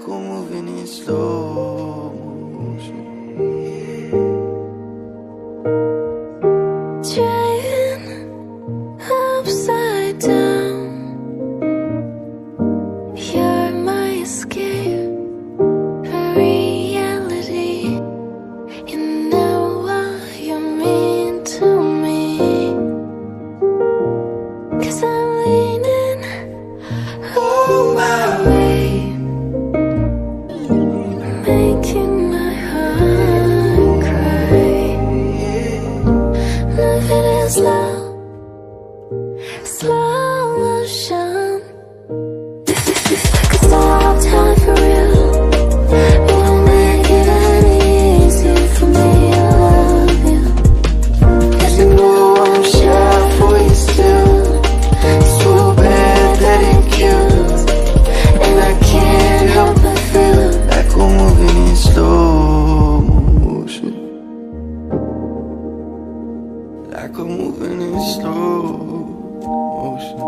like we're moving in slow motion. Living in slow, slow in slow motion.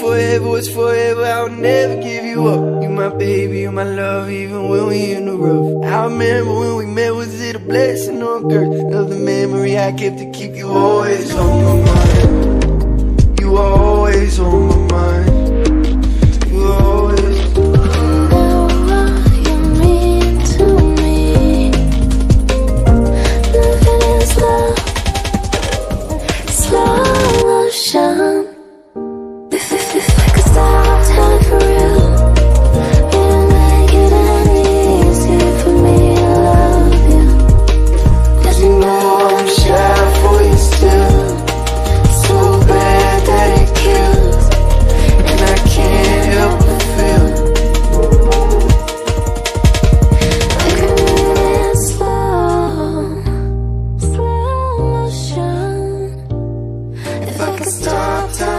Forever was forever, I'll never give you up. You my baby, you my love, even when we in the rough. I remember when we met, was it a blessing or a curse? Love the memory I kept to keep you always on my mind. You are always on my mind. stop time.